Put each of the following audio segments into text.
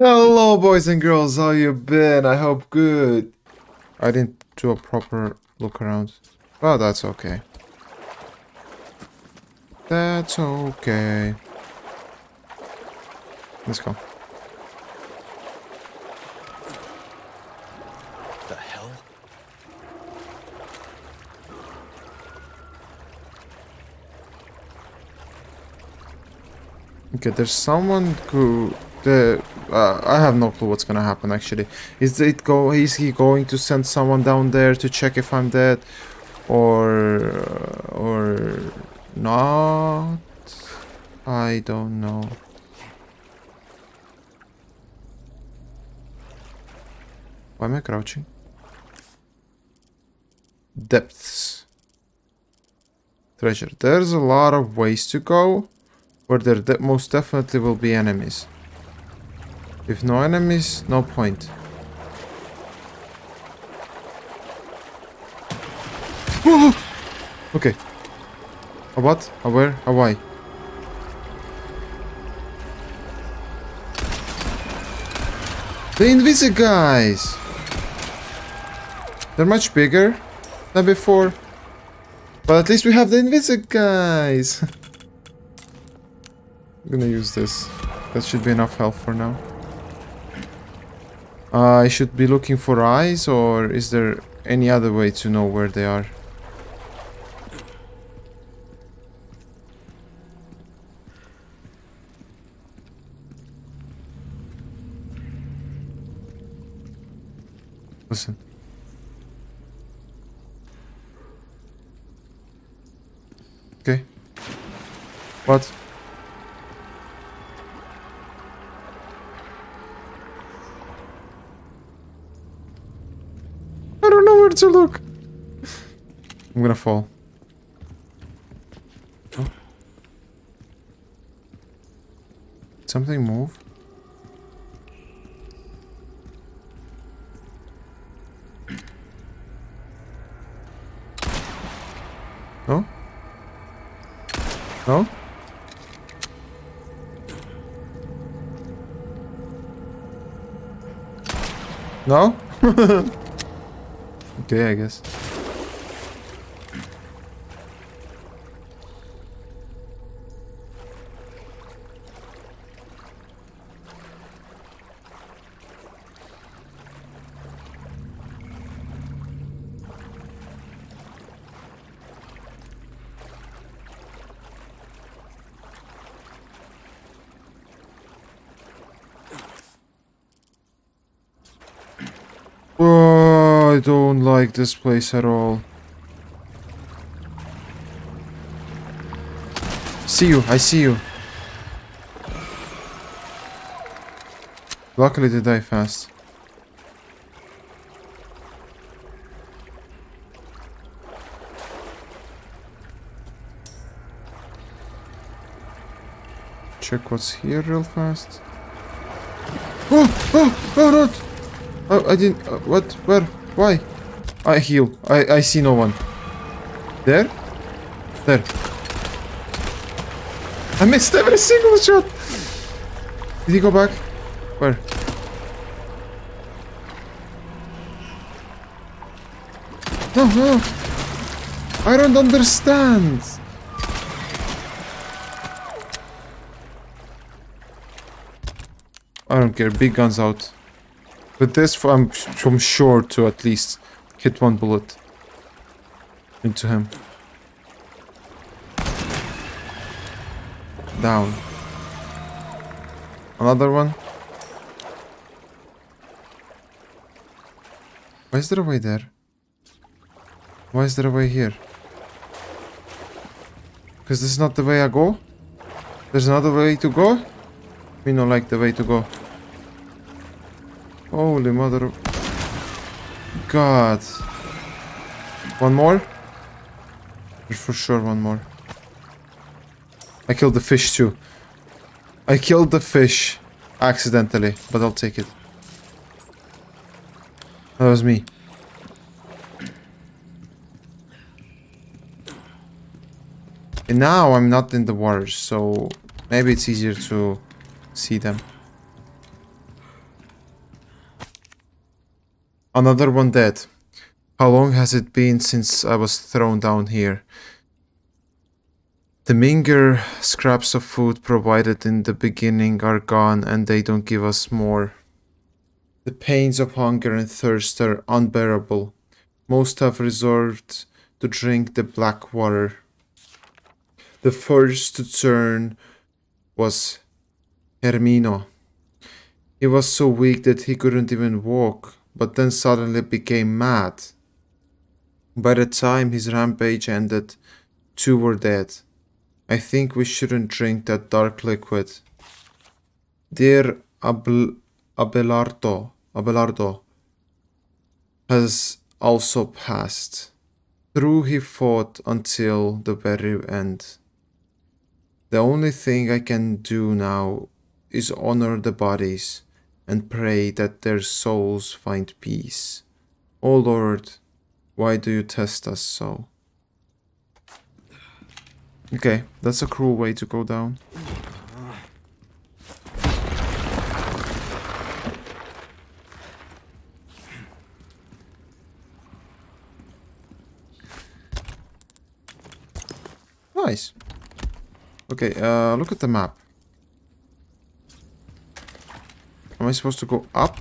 Hello, boys and girls. How you been? I hope good. I didn't do a proper look around. Oh, that's okay. That's okay. Let's go. The hell? Okay, there's someone who the uh, I have no clue what's gonna happen actually. Is it go? Is he going to send someone down there to check if I'm dead, or or not? I don't know. Why am I crouching? Depths. Treasure. There's a lot of ways to go where there de most definitely will be enemies. If no enemies, no point. Okay. A what? A where? A why? The Invisi guys! They're much bigger than before. But at least we have the Invisi guys! I'm gonna use this. That should be enough health for now. Uh, I should be looking for eyes, or is there any other way to know where they are? Listen. Okay. What? To look. I'm gonna fall. Oh. Something move? No? No? No? okay, I guess. Oh, I don't like this place at all. See you, I see you. Luckily they die fast. Check what's here real fast. Oh, oh, oh, not! Oh, I didn't. Uh, what? Where? Why? I heal. I I see no one. There? There. I missed every single shot. Did he go back? Where? No, no. I don't understand. I don't care. Big guns out. But this, I'm, I'm sure to at least hit one bullet into him. Down. Another one. Why is there a way there? Why is there a way here? Because this is not the way I go? There's another way to go? We don't like the way to go. Holy mother. God. One more? There's for sure one more. I killed the fish too. I killed the fish. Accidentally, but I'll take it. That was me. And now I'm not in the water, so maybe it's easier to see them. Another one dead. How long has it been since I was thrown down here? The meager scraps of food provided in the beginning are gone and they don't give us more. The pains of hunger and thirst are unbearable. Most have resolved to drink the black water. The first to turn was Hermino. He was so weak that he couldn't even walk, but then suddenly became mad. By the time his rampage ended, two were dead. I think we shouldn't drink that dark liquid. Dear Abel Abelardo, Abelardo has also passed. Through he fought until the very end. The only thing I can do now is honor the bodies and pray that their souls find peace. O oh Lord, why do you test us so? Okay, that's a cruel way to go down. Nice. Okay, uh, look at the map. Am I supposed to go up?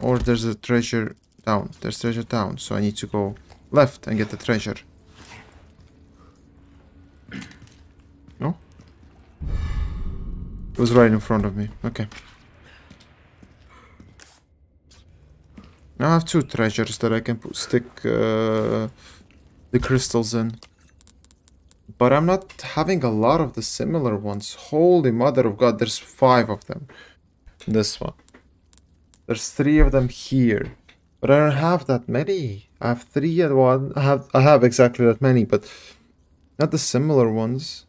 Or there's a treasure down? There's treasure down, so I need to go left and get the treasure. No? It was right in front of me. Okay. Now I have two treasures that I can put, stick uh, the crystals in. But I'm not having a lot of the similar ones. Holy mother of god, there's five of them. This one. There's three of them here. But I don't have that many. I have three and one. I have I have exactly that many, but not the similar ones.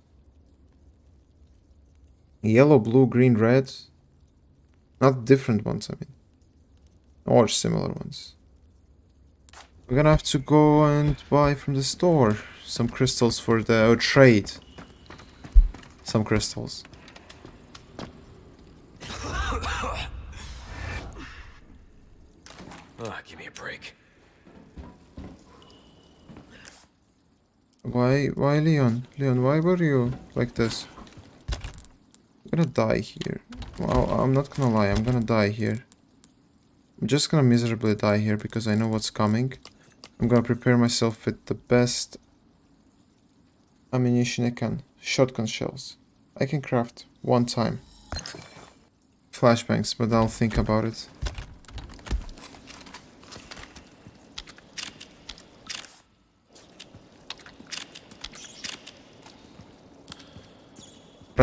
Yellow, blue, green, red. Not different ones, I mean. Or similar ones. We're gonna have to go and buy from the store some crystals for the or trade. Some crystals. Oh, give me a break. Why, why Leon? Leon, why were you like this? I'm gonna die here. Well, I'm not gonna lie, I'm gonna die here. I'm just gonna miserably die here because I know what's coming. I'm gonna prepare myself with the best ammunition I can. Shotgun shells. I can craft one time. Flashbangs, but I'll think about it.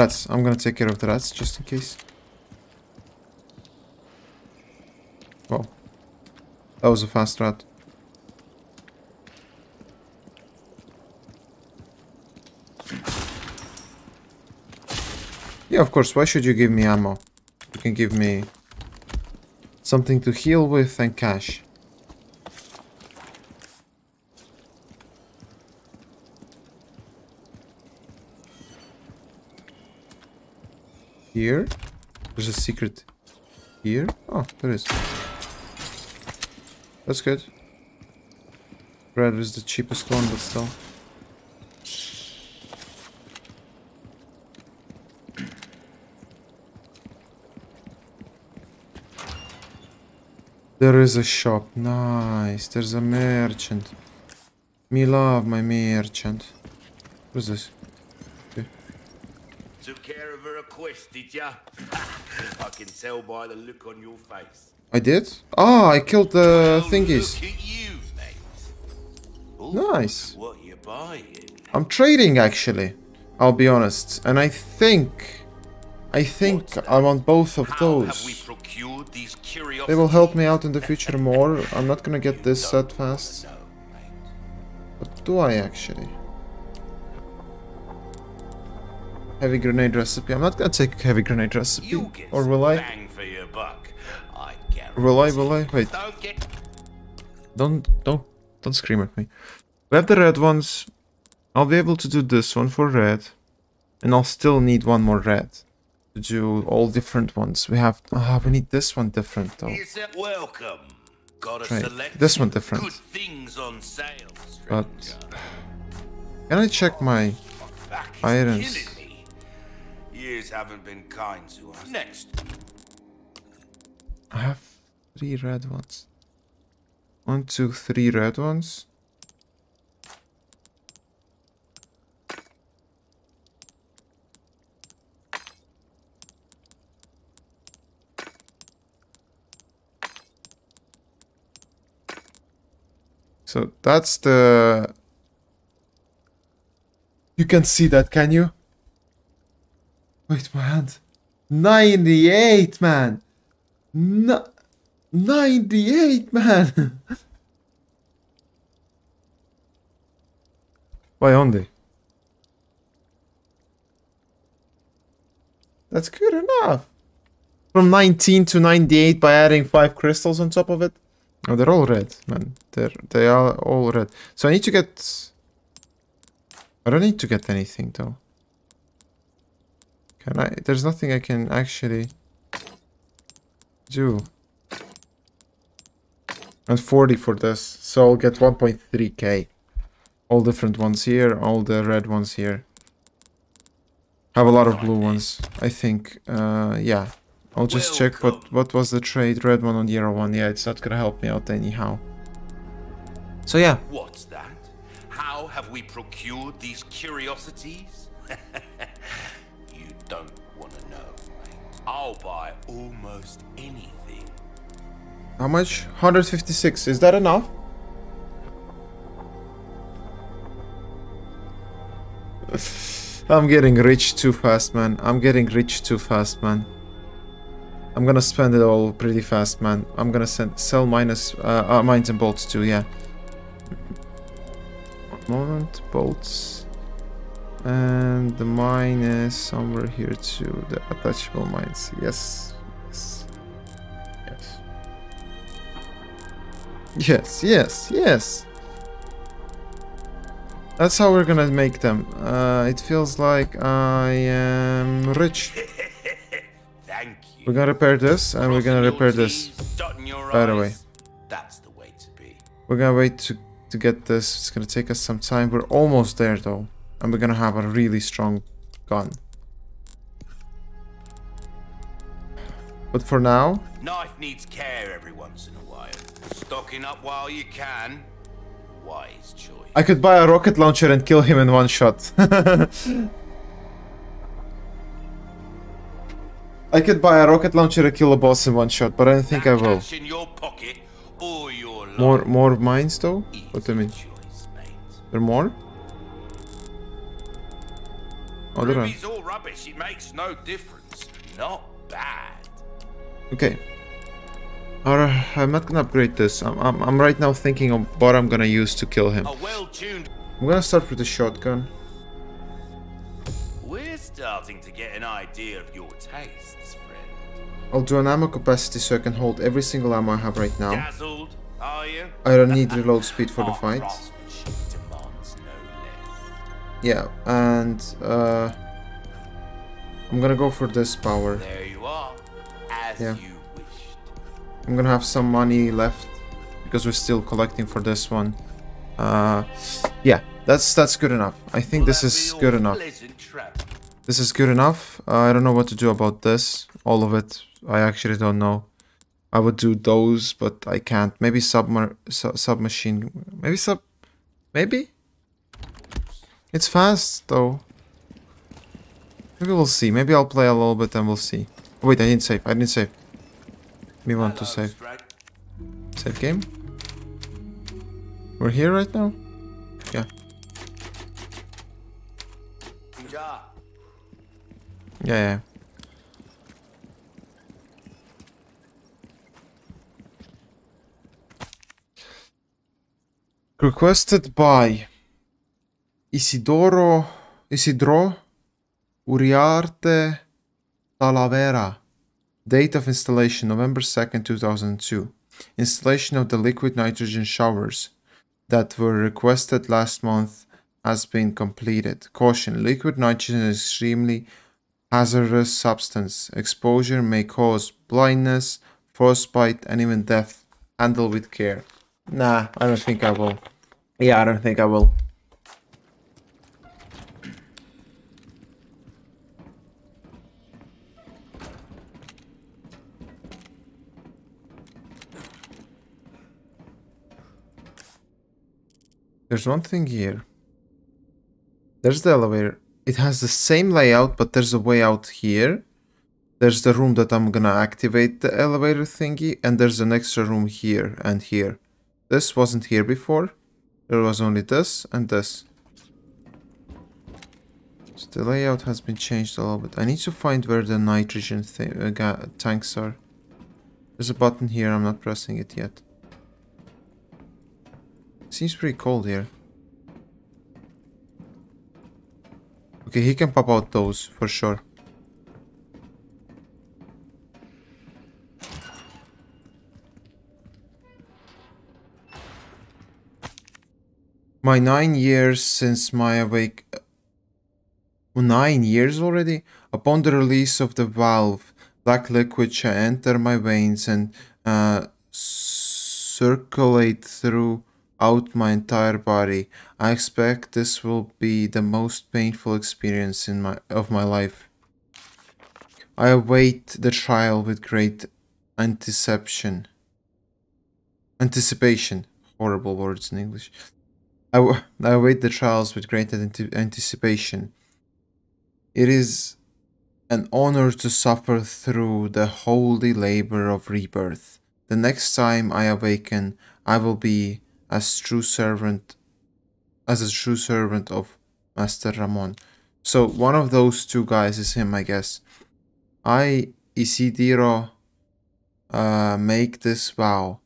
Rats. I'm gonna take care of the rats just in case. Well, that was a fast rat. Yeah, of course. Why should you give me ammo? You can give me something to heal with and cash. Here? There's a secret here? Oh, there is. That's good. Red is the cheapest one, but still. There is a shop. Nice. There's a merchant. Me love my merchant. What is this? Took care of her request, did ya? I can tell by the look on your face. I did? Ah, oh, I killed the well, thingies. Look at you, mate. Ooh, nice. What you buying? I'm trading, actually. I'll be honest. And I think... I think I want both of those. They will help me out in the future more. I'm not gonna get this set fast. But do I actually? Heavy grenade recipe. I'm not gonna take heavy grenade recipe. Or will I? I will I? Will I? Wait. Don't, get... don't, don't, don't scream at me. We have the red ones. I'll be able to do this one for red. And I'll still need one more red. To do all different ones. We have... Ah, we need this one different though. Welcome. Right. This one different. Good things on sale. But can I check my irons. Killing me. Years haven't been kind to us. Next. I have three red ones. One, two, three red ones. So that's the. You can see that, can you? Wait, my hand. 98, man! No, 98, man! Why only? That's good enough. From 19 to 98 by adding 5 crystals on top of it. Oh, they're all red, man. They're, they are all red. So I need to get... I don't need to get anything, though. Can I? There's nothing I can actually do. And 40 for this, so I'll get 1.3k. All different ones here, all the red ones here. Have a lot of blue ones, I think. Uh, yeah. I'll just check what, what was the trade. Red one on year one. Yeah, it's not gonna help me out anyhow. So yeah, What's that? How have we procured these curiosities? I'll buy almost anything. how much? 156. Is that enough? I'm getting rich too fast, man. I'm getting rich too fast, man. I'm gonna spend it all pretty fast, man. I'm gonna send, sell minus, uh, uh, mines and bolts too, yeah. One moment, bolts. And the mine is somewhere here too. The attachable mines. Yes. Yes. Yes. Yes, yes, yes. That's how we're gonna make them. Uh, it feels like I am rich. Thank you. We're gonna repair this, and we're gonna repair this. T's, dotting your By the way. That's the way to be. We're gonna wait to, to get this. It's gonna take us some time. We're almost there, though. And we're gonna have a really strong gun. But for now, Knife needs care every once in a while. Stocking up while you can. Wise choice. I could buy a rocket launcher and kill him in one shot. I could buy a rocket launcher and kill a boss in one shot, but I don't think I will. in your pocket or your. More more mines though? What do you mean? Choice. There are more? Oh, there are. Ruby's all rubbish. It makes no difference. Not bad. Okay. Alright, I'm not gonna upgrade this. I'm, I'm, I'm right now thinking of what I'm gonna use to kill him. A well-tuned. I'm gonna start with the shotgun. We're starting to get an idea of your tastes, friend. I'll do an ammo capacity so I can hold every single ammo I have right now. Dazzled, are you? I don't need reload speed for the Our fight. Yeah, and uh, I'm gonna go for this power. There you are, as Yeah. you wished. I'm gonna have some money left because we're still collecting for this one. Uh, yeah, that's that's good enough. I think this is good enough. This is good enough. Uh, I don't know what to do about this. All of it. I actually don't know. I would do those, but I can't. Maybe submar su submachine. Maybe sub. Maybe. It's fast though. Maybe we'll see. Maybe I'll play a little bit and we'll see. Oh, wait, I didn't save. I didn't save. We want to save. Save game. We're here right now. Yeah. Yeah, yeah. Requested by Isidoro Isidro Uriarte Talavera. Date of installation November 2nd, 2002. Installation of the liquid nitrogen showers that were requested last month has been completed. Caution liquid nitrogen is extremely hazardous substance. Exposure may cause blindness, frostbite, and even death handle with care. Nah, I don't think I will. Yeah, I don't think I will. There's one thing here. There's the elevator. It has the same layout, but there's a way out here. There's the room that I'm gonna activate the elevator thingy, and there's an extra room here and here. This wasn't here before. There was only this and this. So the layout has been changed a little bit. I need to find where the nitrogen uh, tanks are. There's a button here, I'm not pressing it yet. Seems pretty cold here. Okay, he can pop out those for sure. My nine years since my awake... Nine years already? Upon the release of the valve, black liquid shall enter my veins and uh, circulate through out my entire body. I expect this will be the most painful experience in my of my life. I await the trial with great anticipation. Anticipation. Horrible words in English. I, I await the trials with great anticipation. It is an honor to suffer through the holy labor of rebirth. The next time I awaken, I will be as true servant as a true servant of Master Ramon. So one of those two guys is him, I guess. I, Isidiro, uh, make this vow.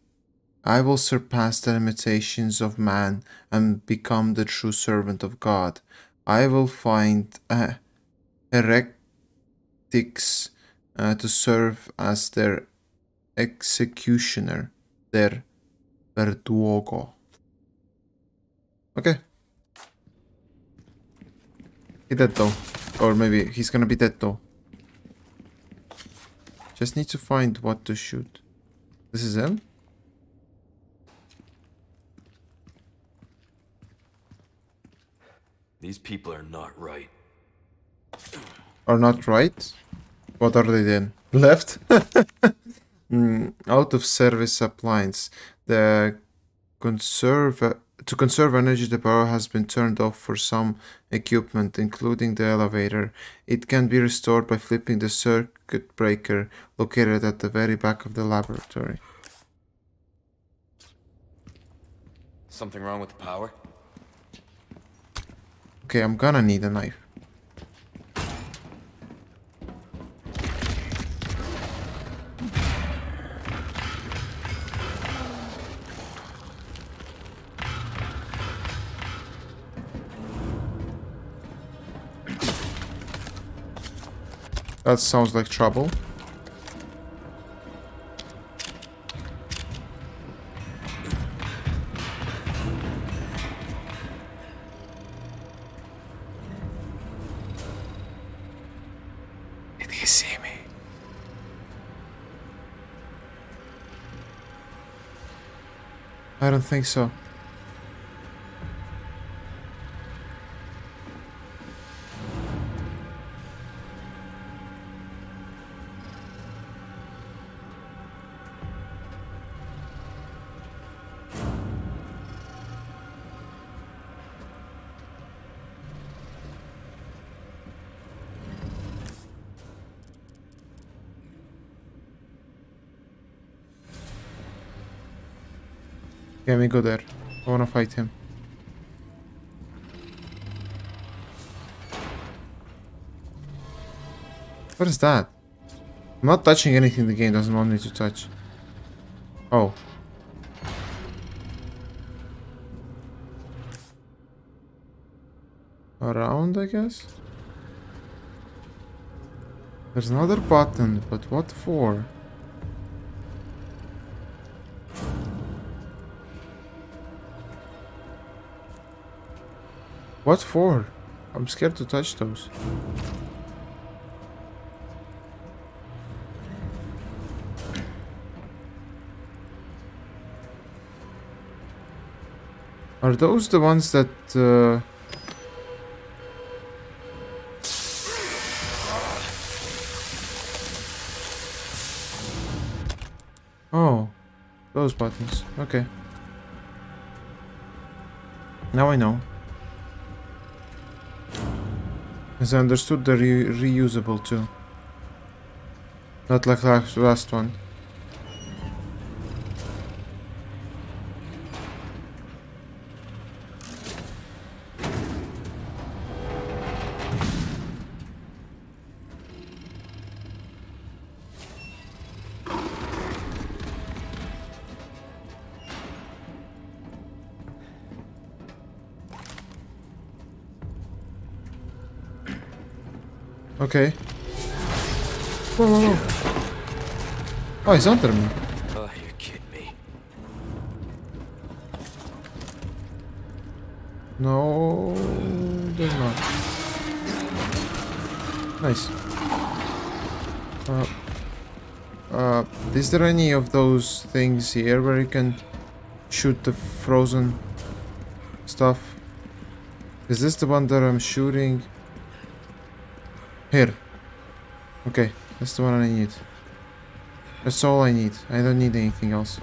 I will surpass the limitations of man and become the true servant of God. I will find uh, heretics uh, to serve as their executioner, their verdugo. Okay. He dead though. Or maybe he's gonna be dead though. Just need to find what to shoot. This is him? These people are not right. Are not right? What are they then? Left? mm, out of service appliance. The conserve to conserve energy, the power has been turned off for some equipment, including the elevator. It can be restored by flipping the circuit breaker located at the very back of the laboratory. Something wrong with the power? Okay, I'm gonna need a knife. That sounds like trouble. Did he see me? I don't think so. Let me go there. I wanna fight him. What is that? I'm not touching anything the game doesn't want me to touch. Oh. Around, I guess? There's another button, but what for? What for? I'm scared to touch those. Are those the ones that... Uh... Oh, those buttons. Okay. Now I know. As I understood, they're re reusable too. Not like the last one. Okay. Whoa, whoa, whoa. Oh, he's under me. Oh, you're kidding me. No, there's not. Nice. Uh, uh, is there any of those things here where you can shoot the frozen stuff? Is this the one that I'm shooting? Here. Okay, that's the one I need. That's all I need. I don't need anything else.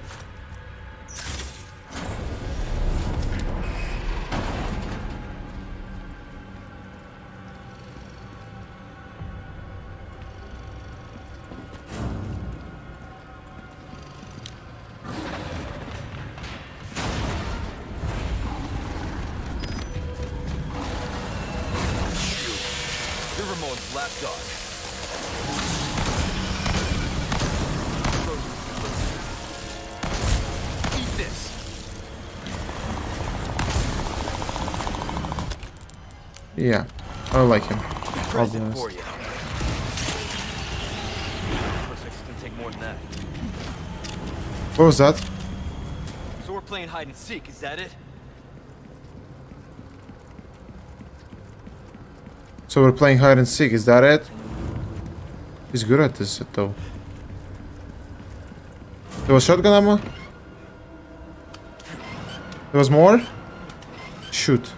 Ramon's lapdog. Eat this. Yeah, I don't like him. I'll be Present honest. for you. Looks like it's gonna take more than that. What was that? So we're playing hide and seek, is that it? So we're playing hide and seek, is that it? He's good at this though. There was shotgun ammo? There was more? Shoot.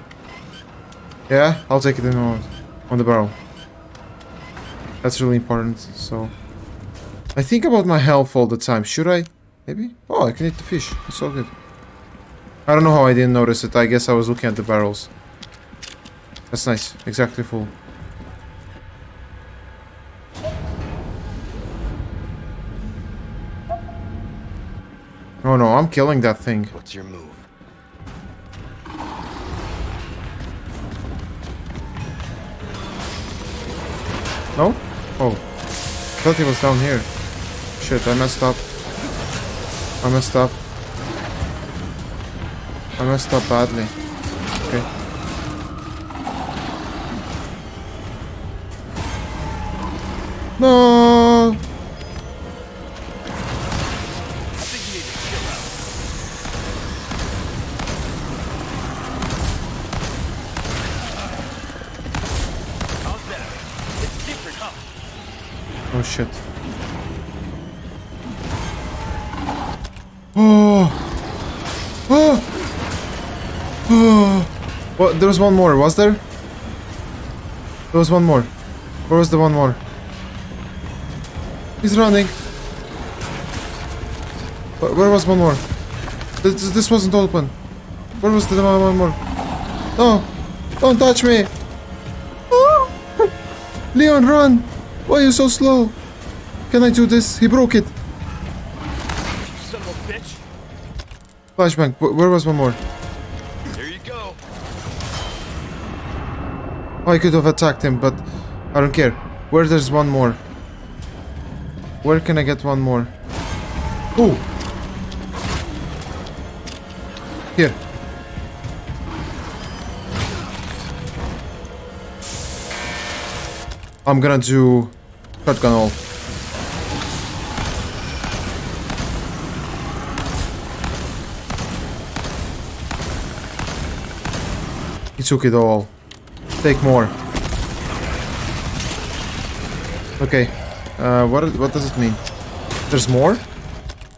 Yeah, I'll take it in on, on the barrel. That's really important, so... I think about my health all the time. Should I? Maybe? Oh, I can eat the fish. It's all good. I don't know how I didn't notice it. I guess I was looking at the barrels. That's nice. Exactly full. Oh no, I'm killing that thing. What's your move? No? Oh. thought he was down here. Shit, I messed up. I messed up. I messed up badly. Okay. No! There was one more, was there? There was one more. Where was the one more? He's running. Where, where was one more? This, this wasn't open. Where was the one more? No! Don't touch me! Oh! Leon, run! Why are you so slow? Can I do this? He broke it. You son of a bitch. Flashbang. Where was one more? Oh, I could have attacked him, but I don't care. Where there's one more? Where can I get one more? Oh! Here. I'm gonna do shotgun all. He took it all take more. Okay. Uh, what what does it mean? There's more?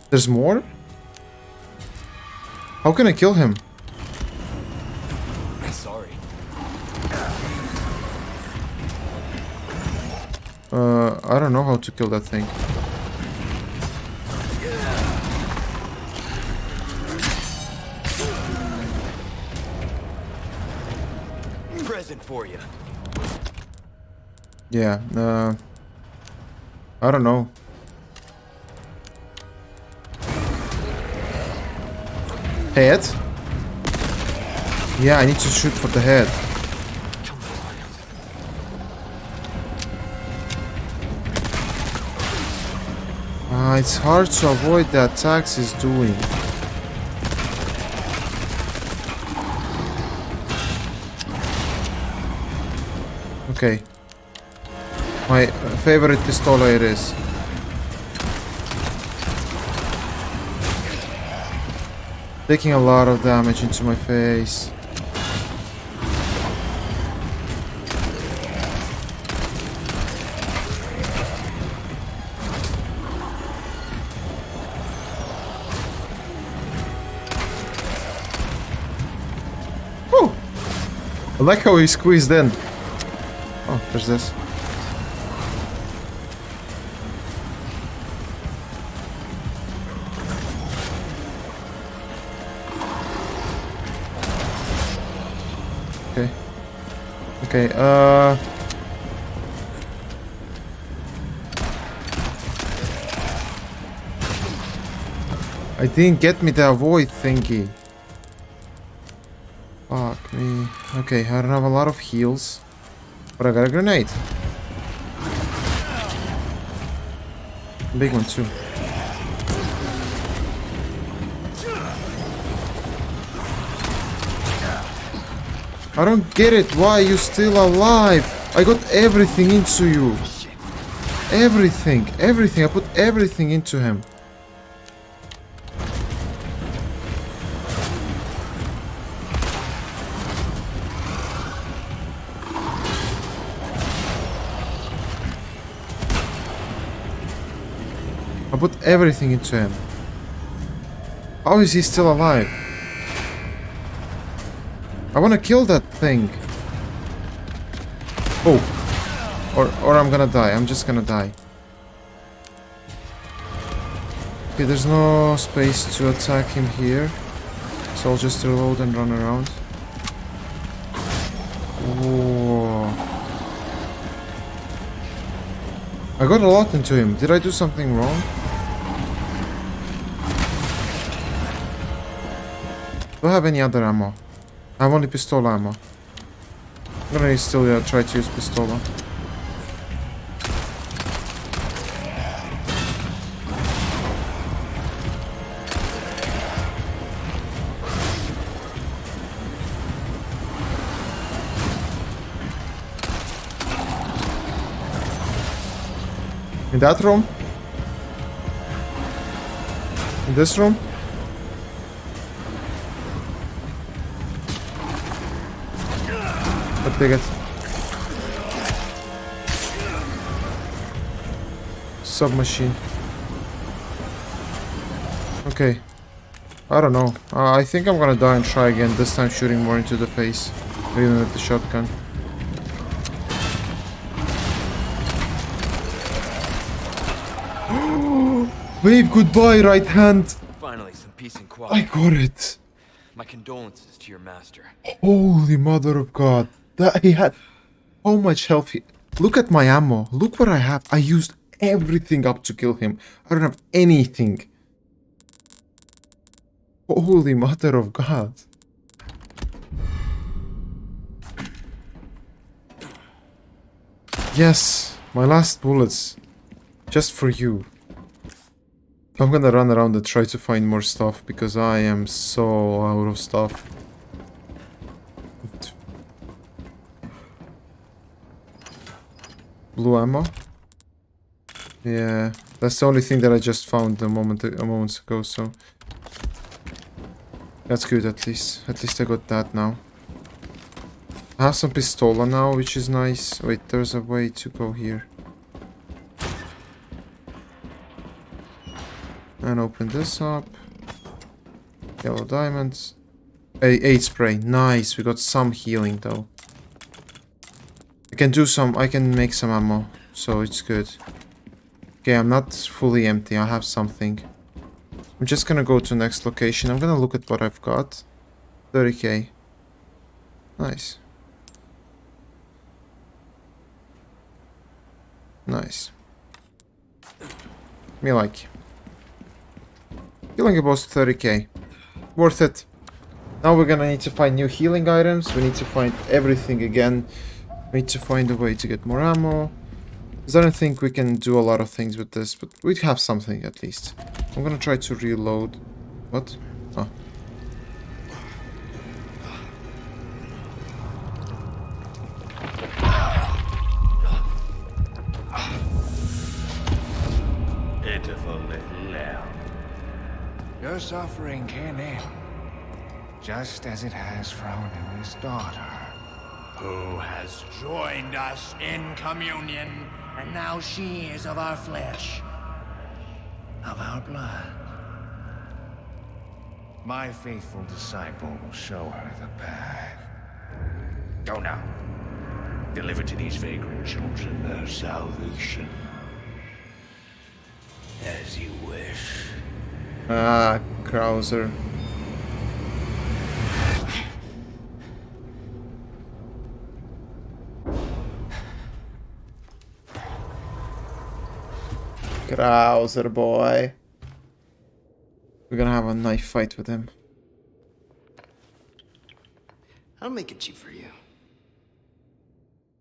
There's more? How can I kill him? Sorry. Uh, I don't know how to kill that thing. For you. Yeah, uh, I don't know. Head? Yeah, I need to shoot for the head. Ah, it's hard to avoid the attacks he's doing. Okay. My favorite pistol it is. Taking a lot of damage into my face. Whew. I like how he squeezed in. Oh, there's this. Okay. Okay, uh... I didn't get me the avoid thingy. Fuck me. Okay, I don't have a lot of heals. But I got a grenade. Big one too. I don't get it. Why are you still alive? I got everything into you. Everything. Everything. I put everything into him. I put everything into him. How is he still alive? I want to kill that thing. Oh. Or, or I'm gonna die. I'm just gonna die. Okay, there's no space to attack him here. So I'll just reload and run around. I got a lot into him. Did I do something wrong? Do I have any other ammo? I have only pistol ammo. I'm gonna still uh, try to use pistola. In that room? In this room? Let's take it. Submachine. Okay. I don't know. Uh, I think I'm gonna die and try again, this time shooting more into the face. Even with the shotgun. Wave goodbye, right hand! Finally, some peace and quiet. I got it! My condolences to your master. Holy mother of God. That he had how much health he Look at my ammo. Look what I have. I used everything up to kill him. I don't have anything. Holy mother of God. Yes, my last bullets. Just for you. I'm gonna run around and try to find more stuff because I am so out of stuff. Blue ammo? Yeah, that's the only thing that I just found a moment a moment ago, so that's good at least. At least I got that now. I have some pistola now, which is nice. Wait, there's a way to go here. And open this up. Yellow diamonds. A eight spray. Nice. We got some healing though. I can do some. I can make some ammo, so it's good. Okay, I'm not fully empty. I have something. I'm just gonna go to next location. I'm gonna look at what I've got. 30k. Nice. Nice. Me like. Healing about 30k. Worth it. Now we're gonna need to find new healing items. We need to find everything again. We need to find a way to get more ammo. I don't think we can do a lot of things with this, but we'd have something at least. I'm gonna try to reload. What? Oh. Your suffering can end, just as it has Frauen's daughter. Who has joined us in communion, And now she is of our flesh, of our blood. My faithful disciple will show her the path. Go now. Deliver to these vagrant children their salvation. As you wish. Ah, Krauser. Krauser boy. We're gonna have a knife fight with him. I'll make it cheap for you.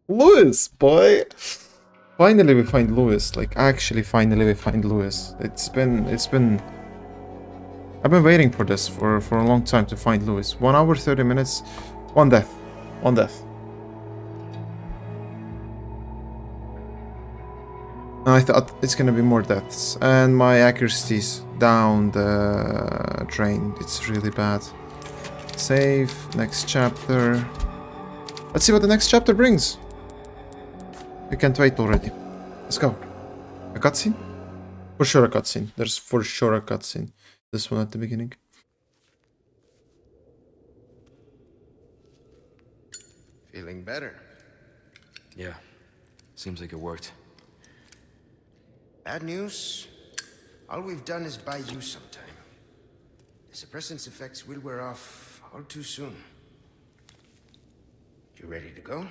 Lewis, boy. Finally we find Lewis. Like actually finally we find Lewis. It's been it's been I've been waiting for this for for a long time to find Lewis. 1 hour 30 minutes, one death. One death. I thought it's gonna be more deaths. And my accuracy's down the drain. It's really bad. Save. Next chapter. Let's see what the next chapter brings. We can't wait already. Let's go. A cutscene? For sure a cutscene. There's for sure a cutscene. This one at the beginning. Feeling better. Yeah. Seems like it worked. Bad news. All we've done is buy you some time. The suppressant's effects will wear off all too soon. You ready to go?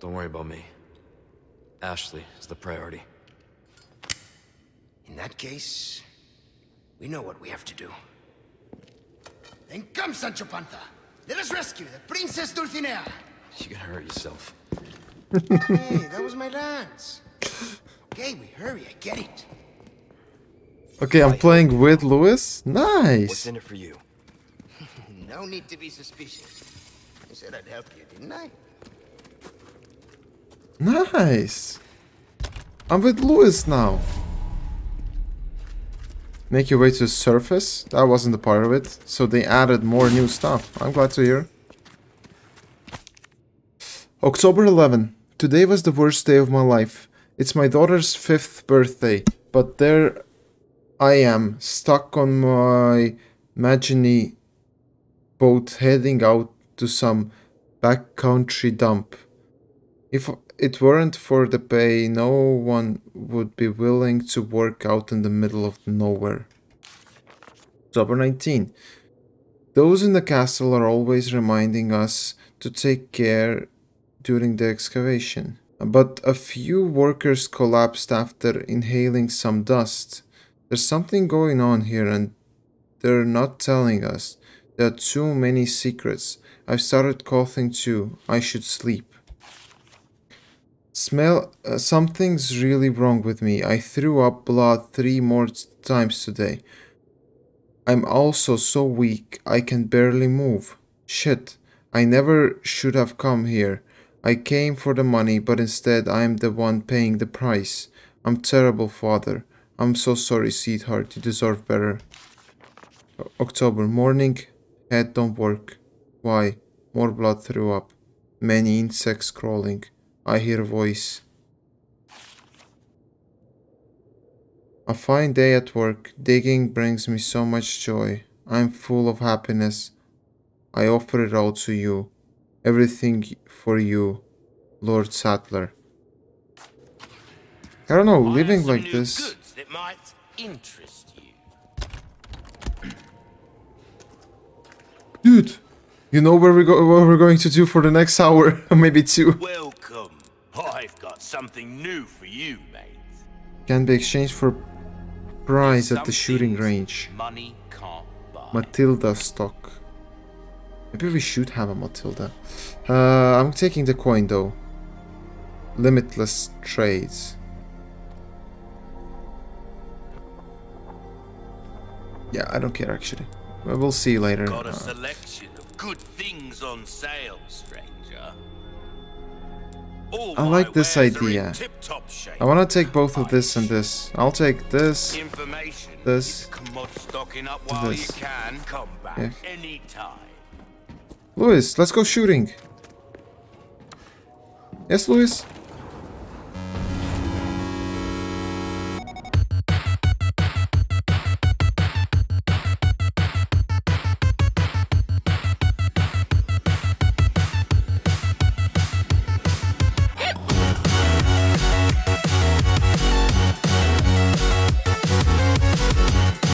Don't worry about me. Ashley is the priority. In that case, we know what we have to do. Then come, Sancho Panza! Let us rescue the Princess Dulcinea! You're gonna hurt yourself. hey, that was my dance. Okay, we hurry, I get it. Okay, I'm playing with Lewis. What's Nice. in it for you? No need to be suspicious. I said I'd help you, didn't I? Nice. I'm with Lewis now. Make your way to the surface. That wasn't a part of it. So they added more new stuff. I'm glad to hear. October 11. Today was the worst day of my life. It's my daughter's fifth birthday, but there I am, stuck on my Magini boat heading out to some backcountry dump. If it weren't for the pay, no one would be willing to work out in the middle of nowhere. October 19. Those in the castle are always reminding us to take care during the excavation. But a few workers collapsed after inhaling some dust. There's something going on here and they're not telling us. There are too many secrets. I've started coughing too. I should sleep. Smell, uh, something's really wrong with me. I threw up blood three more times today. I'm also so weak I can barely move. Shit, I never should have come here. I came for the money, but instead I am the one paying the price. I'm terrible father. I'm so sorry, sweetheart. You deserve better. October morning, head don't work. Why? More blood threw up. Many insects crawling. I hear a voice. A fine day at work. Digging brings me so much joy. I'm full of happiness. I offer it all to you. Everything for you, Lord Saddler. I don't know, living like this. goods that might interest you. Dude, you know where we go what we're going to do for the next hour, maybe two. Something new for you, mate. Can be exchanged for prize at the shooting range. Money can't buy. Matilda stock. Maybe we should have a Matilda. Uh, I'm taking the coin though. Limitless trades. Yeah, I don't care actually. Well, see later. Got a selection of good things on sale. I like this wares are in idea. I want to take both of this and this. I'll take this. This, is commod stocking up while this. you can. Come back Yeah. Louis, let's go shooting. Yes, Louis?